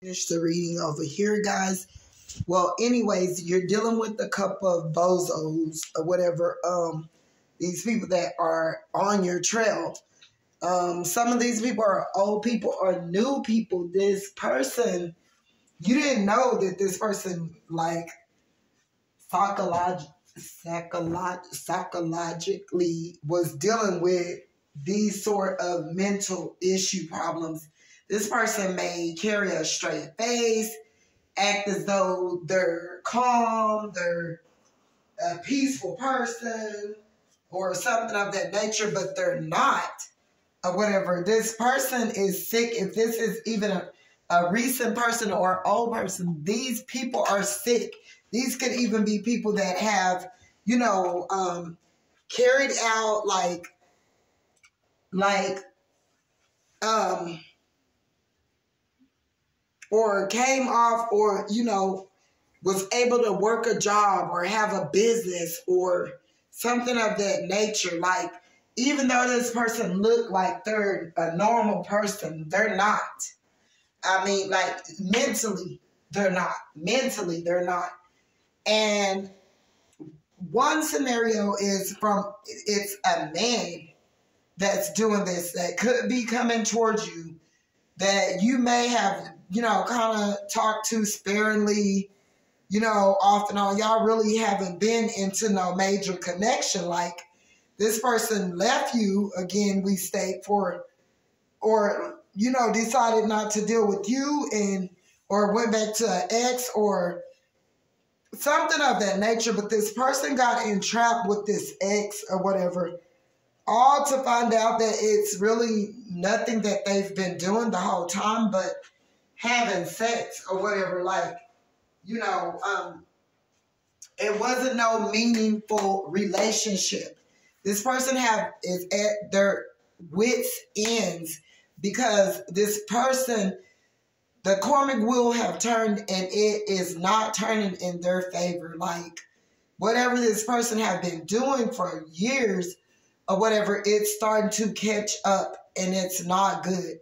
finish the reading over here, guys. Well, anyways, you're dealing with a couple of bozos or whatever. Um, these people that are on your trail. Um, some of these people are old people or new people. This person, you didn't know that this person like psycholog- psycholog- psychologically was dealing with these sort of mental issue problems. This person may carry a straight face, act as though they're calm, they're a peaceful person, or something of that nature, but they're not, or whatever. This person is sick. If this is even a, a recent person or old person, these people are sick. These could even be people that have, you know, um, carried out like, like, um, or came off, or you know, was able to work a job or have a business or something of that nature. Like, even though this person looked like they're a normal person, they're not. I mean, like mentally, they're not. Mentally, they're not. And one scenario is from it's a man that's doing this that could be coming towards you that you may have, you know, kind of talked to sparingly, you know, off and on. Y'all really haven't been into no major connection. Like this person left you again, we state for, or you know, decided not to deal with you and or went back to an ex or something of that nature, but this person got entrapped with this ex or whatever, all to find out that it's really nothing that they've been doing the whole time, but having sex or whatever. Like, you know, um, it wasn't no meaningful relationship. This person have is at their wits ends because this person the karmic will have turned and it is not turning in their favor. Like whatever this person have been doing for years or whatever, it's starting to catch up and it's not good.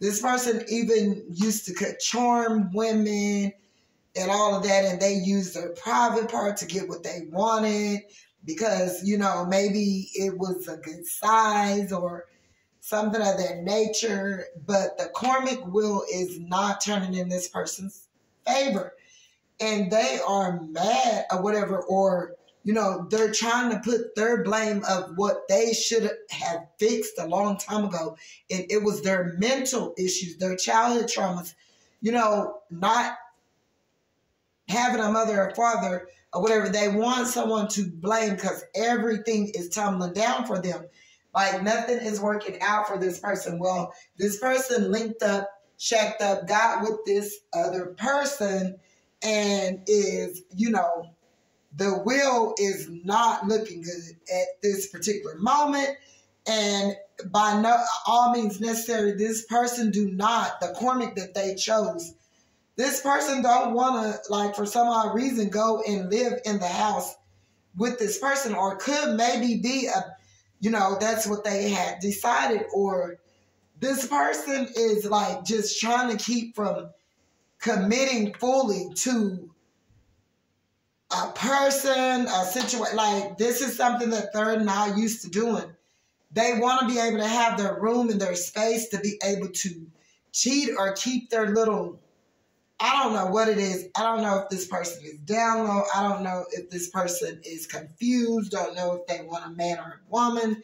This person even used to charm women and all of that, and they used their private part to get what they wanted because, you know, maybe it was a good size or something of that nature, but the karmic will is not turning in this person's favor. And they are mad or whatever, or, you know, they're trying to put their blame of what they should have fixed a long time ago. And it was their mental issues, their childhood traumas, you know, not having a mother or father or whatever. They want someone to blame because everything is tumbling down for them. Like nothing is working out for this person. Well, this person linked up, checked up, got with this other person, and is, you know, the will is not looking good at this particular moment. And by no all means necessary, this person do not, the karmic that they chose, this person don't want to, like, for some odd reason, go and live in the house with this person, or could maybe be a you know, that's what they had decided. Or this person is like just trying to keep from committing fully to a person, a situation. Like this is something that they're not used to doing. They want to be able to have their room and their space to be able to cheat or keep their little I don't know what it is. I don't know if this person is down low. I don't know if this person is confused. Don't know if they want a man or a woman.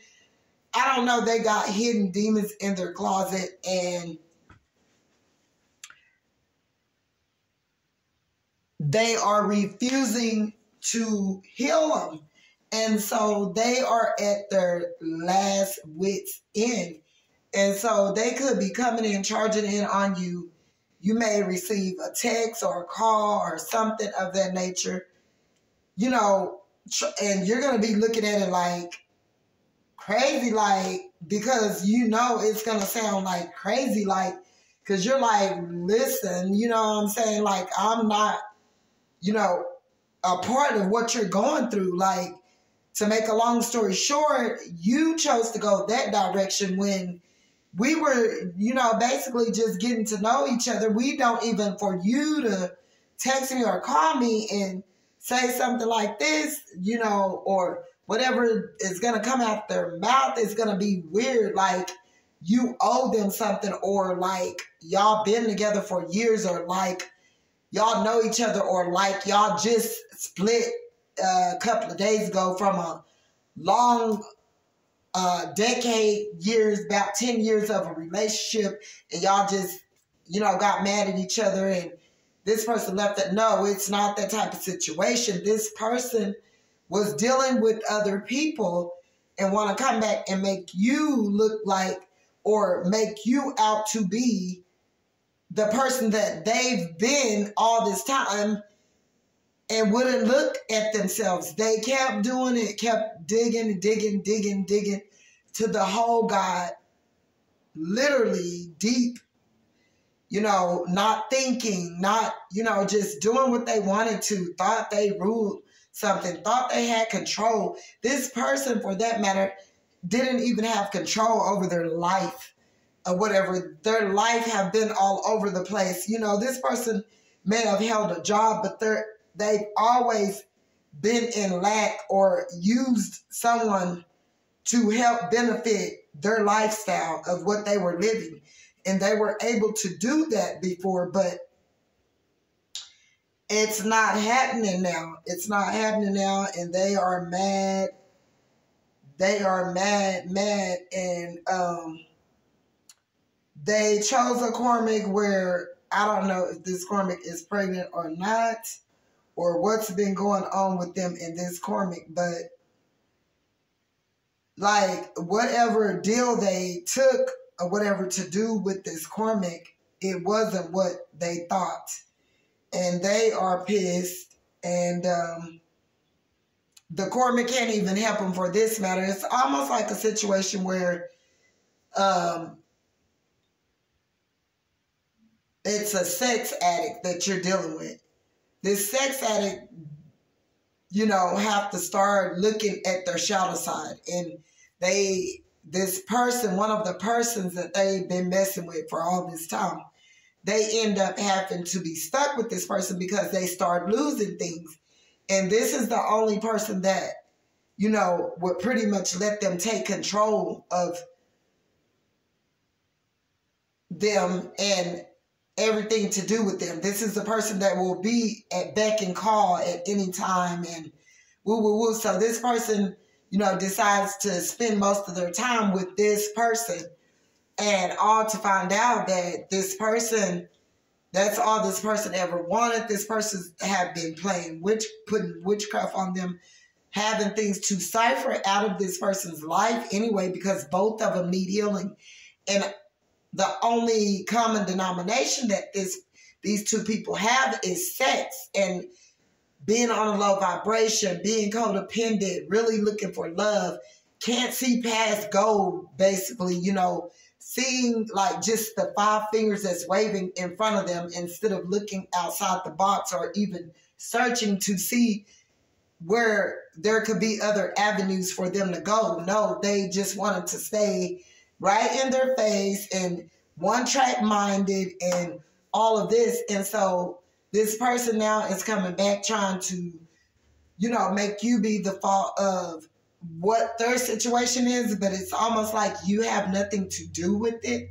I don't know. They got hidden demons in their closet and they are refusing to heal them. And so they are at their last wits end. And so they could be coming in, charging in on you you may receive a text or a call or something of that nature, you know, and you're going to be looking at it like crazy, like, because you know it's going to sound like crazy, like, because you're like, listen, you know what I'm saying? Like, I'm not, you know, a part of what you're going through. Like, to make a long story short, you chose to go that direction when we were, you know, basically just getting to know each other. We don't even for you to text me or call me and say something like this, you know, or whatever is going to come out their mouth is going to be weird. Like you owe them something, or like y'all been together for years, or like y'all know each other, or like y'all just split uh, a couple of days ago from a long uh, decade, years, about 10 years of a relationship, and y'all just, you know, got mad at each other and this person left it. No, it's not that type of situation. This person was dealing with other people and want to come back and make you look like or make you out to be the person that they've been all this time and wouldn't look at themselves. They kept doing it, kept digging, digging, digging, digging to the whole God, literally deep, you know, not thinking, not, you know, just doing what they wanted to, thought they ruled something, thought they had control. This person, for that matter, didn't even have control over their life or whatever. Their life have been all over the place. You know, this person may have held a job, but they're they've always been in lack or used someone to help benefit their lifestyle of what they were living. And they were able to do that before, but it's not happening now. It's not happening now, and they are mad. They are mad, mad, and um, they chose a karmic where I don't know if this karmic is pregnant or not or what's been going on with them in this karmic, but like whatever deal they took or whatever to do with this karmic, it wasn't what they thought. And they are pissed. And um, the karmic can't even help them for this matter. It's almost like a situation where um, it's a sex addict that you're dealing with this sex addict, you know, have to start looking at their shadow side. And they, this person, one of the persons that they've been messing with for all this time, they end up having to be stuck with this person because they start losing things. And this is the only person that, you know, would pretty much let them take control of them and everything to do with them. This is the person that will be at beck and call at any time and woo woo woo. So this person, you know, decides to spend most of their time with this person and all to find out that this person that's all this person ever wanted. This person have been playing witch, putting witchcraft on them, having things to cipher out of this person's life anyway, because both of them need healing. And the only common denomination that this these two people have is sex and being on a low vibration, being codependent, really looking for love, can't see past gold, basically, you know, seeing like just the five fingers that's waving in front of them instead of looking outside the box or even searching to see where there could be other avenues for them to go. No, they just wanted to stay right in their face and one track minded and all of this. And so this person now is coming back trying to, you know, make you be the fault of what their situation is, but it's almost like you have nothing to do with it.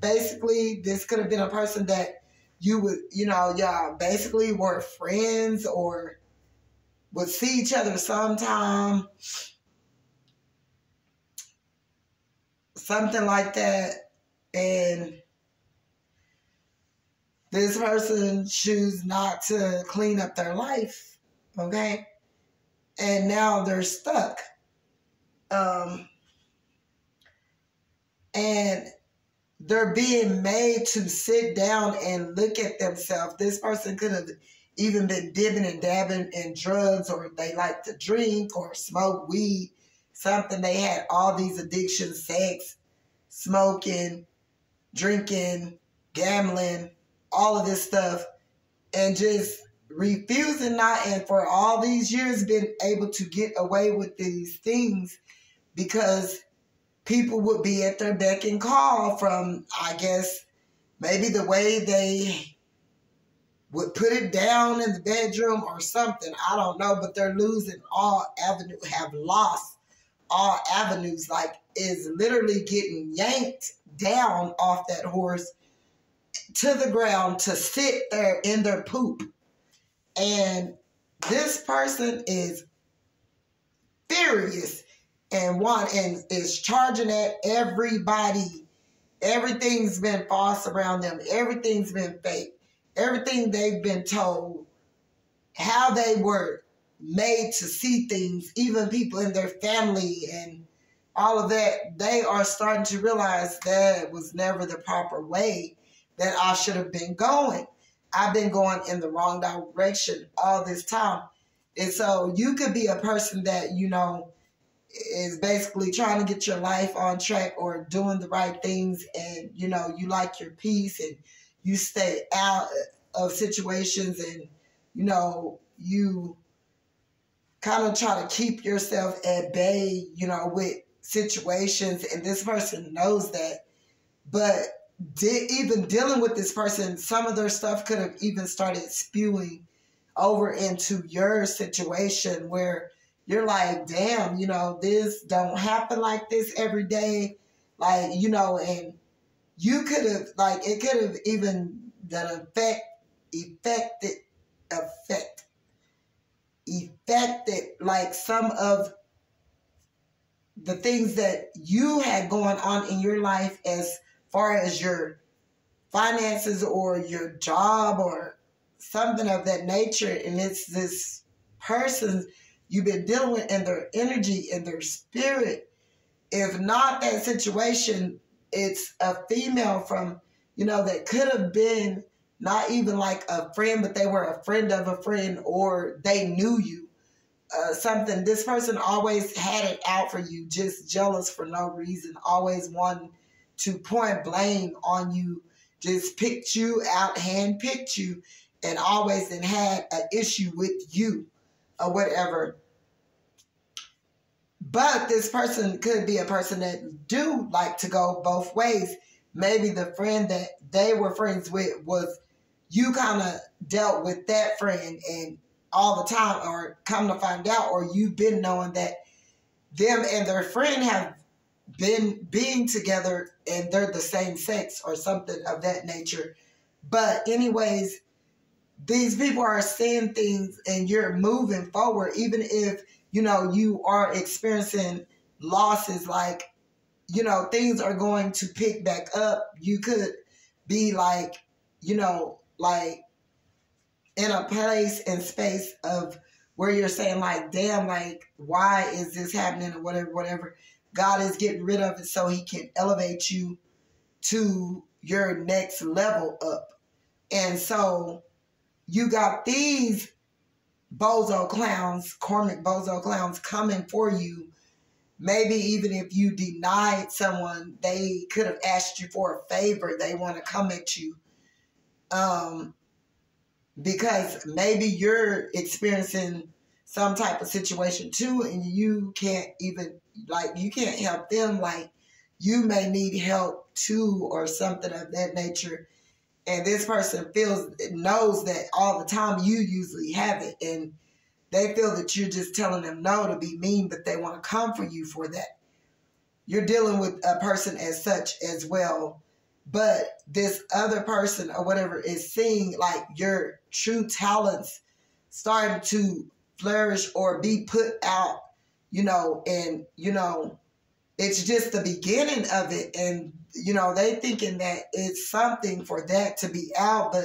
Basically, this could have been a person that you would, you know, y'all basically were friends or would see each other sometime something like that, and this person choose not to clean up their life, okay? And now they're stuck. Um, and they're being made to sit down and look at themselves. This person could have even been dipping and dabbing in drugs, or they like to drink or smoke weed something. They had all these addictions sex, smoking, drinking, gambling, all of this stuff, and just refusing not, and for all these years, been able to get away with these things because people would be at their beck and call from, I guess, maybe the way they would put it down in the bedroom or something. I don't know, but they're losing all avenue, have lost all avenues, like is literally getting yanked down off that horse to the ground to sit there in their poop. And this person is furious and one and is charging at everybody. Everything's been false around them. Everything's been fake. Everything they've been told, how they were made to see things, even people in their family and all of that, they are starting to realize that was never the proper way that I should have been going. I've been going in the wrong direction all this time. And so you could be a person that, you know, is basically trying to get your life on track or doing the right things and, you know, you like your peace and you stay out of situations and, you know, you kind of try to keep yourself at bay, you know, with situations. And this person knows that. But de- even dealing with this person, some of their stuff could have even started spewing over into your situation where you're like, damn, you know, this don't happen like this every day. Like, you know, and you could have like it could have even that effect affected affected like some of the things that you had going on in your life as far as your finances or your job or something of that nature. And it's this person you've been dealing with and their energy and their spirit. If not that situation, it's a female from, you know, that could have been not even like a friend, but they were a friend of a friend or they knew you. Uh, something this person always had it out for you, just jealous for no reason, always wanting to point blame on you, just picked you out, hand picked you, and always then had an issue with you or whatever. But this person could be a person that do like to go both ways. Maybe the friend that they were friends with was you kind of dealt with that friend and all the time, or come to find out, or you've been knowing that them and their friend have been being together and they're the same sex or something of that nature. But, anyways, these people are seeing things and you're moving forward, even if you know you are experiencing losses, like you know, things are going to pick back up. You could be like, you know, like in a place and space of where you're saying like, damn, like, why is this happening or whatever, whatever. God is getting rid of it so he can elevate you to your next level up. And so you got these bozo clowns, karmic bozo clowns coming for you. Maybe even if you denied someone, they could have asked you for a favor. They want to come at you. Um, because maybe you're experiencing some type of situation too, and you can't even like you can't help them like you may need help too or something of that nature. And this person feels knows that all the time you usually have it and they feel that you're just telling them no to be mean but they want to come for you for that. You're dealing with a person as such as well but this other person or whatever is seeing like your true talents starting to flourish or be put out you know, and you know, it's just the beginning of it, and you know, they thinking that it's something for that to be out, but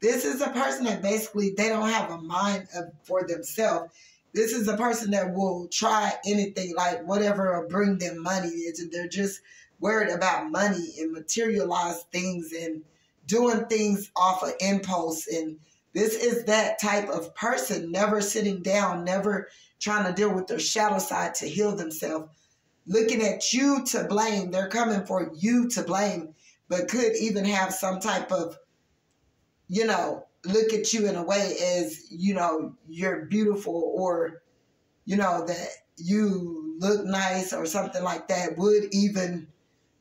this is a person that basically they don't have a mind of, for themselves. This is a person that will try anything, like whatever will bring them money. They're just worried about money and materialize things and doing things off of impulse. And this is that type of person, never sitting down, never trying to deal with their shadow side to heal themselves, looking at you to blame. They're coming for you to blame, but could even have some type of, you know, look at you in a way as, you know, you're beautiful or you know, that you look nice or something like that would even,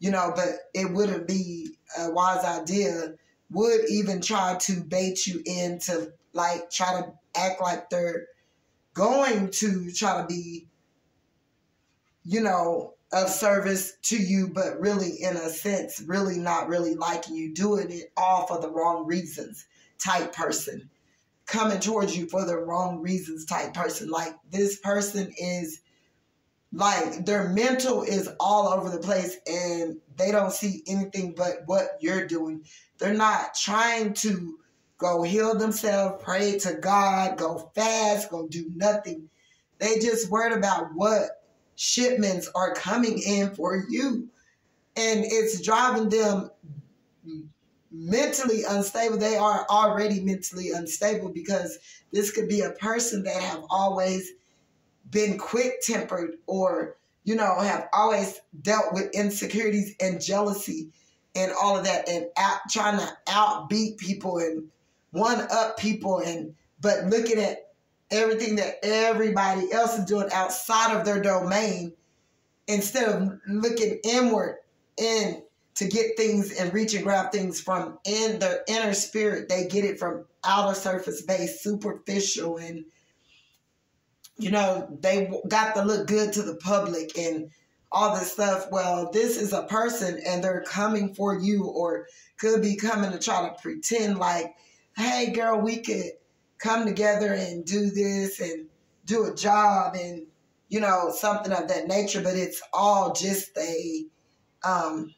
you know, but it wouldn't be a wise idea, would even try to bait you into like try to act like they're going to try to be, you know, of service to you, but really, in a sense, really not really liking you, doing it all for the wrong reasons type person, coming towards you for the wrong reasons type person. Like this person is like their mental is all over the place and they don't see anything but what you're doing. They're not trying to go heal themselves, pray to God, go fast, go do nothing. They just worried about what shipments are coming in for you. And it's driving them mentally unstable. They are already mentally unstable because this could be a person that have always been quick tempered or, you know, have always dealt with insecurities and jealousy and all of that and out, trying to outbeat people and one up people and but looking at everything that everybody else is doing outside of their domain instead of looking inward in to get things and reach and grab things from in their inner spirit. They get it from outer surface based superficial and you know they got to look good to the public and all this stuff. Well this is a person and they're coming for you or could be coming to try to pretend like hey girl we could come together and do this and do a job and you know something of that nature but it's all just a um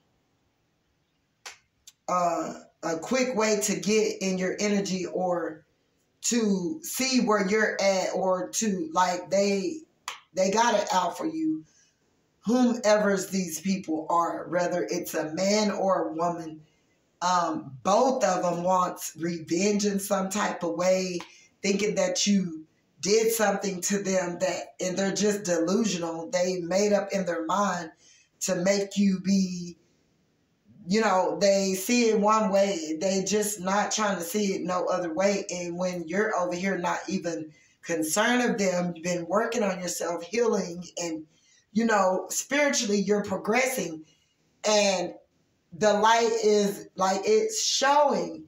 uh, a quick way to get in your energy or to see where you're at or to like they they got it out for you whomever's these people are whether it's a man or a woman um, both of them wants revenge in some type of way, thinking that you did something to them that, and they're just delusional. They made up in their mind to make you be, you know, they see it one way. They just not trying to see it no other way. And when you're over here not even concerned of them, you've been working on yourself, healing, and you know, spiritually you're progressing. And the light is like it's showing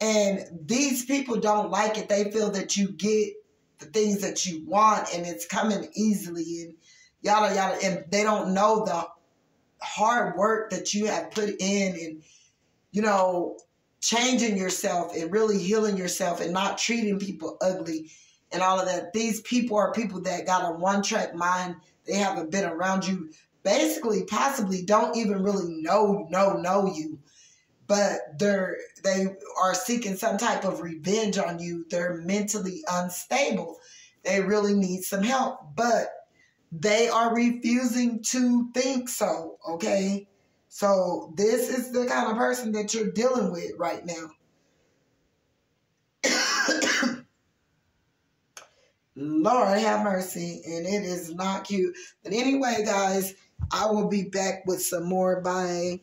and these people don't like it they feel that you get the things that you want and it's coming easily and yada yada and they don't know the hard work that you have put in and you know changing yourself and really healing yourself and not treating people ugly and all of that. These people are people that got a one track mind. They haven't been around you basically possibly don't even really know know know you. But they're they are seeking some type of revenge on you. They're mentally unstable. They really need some help. But they are refusing to think so okay so this is the kind of person that you're dealing with right now Lord have mercy, and it is not cute. But anyway, guys, I will be back with some more. Bye.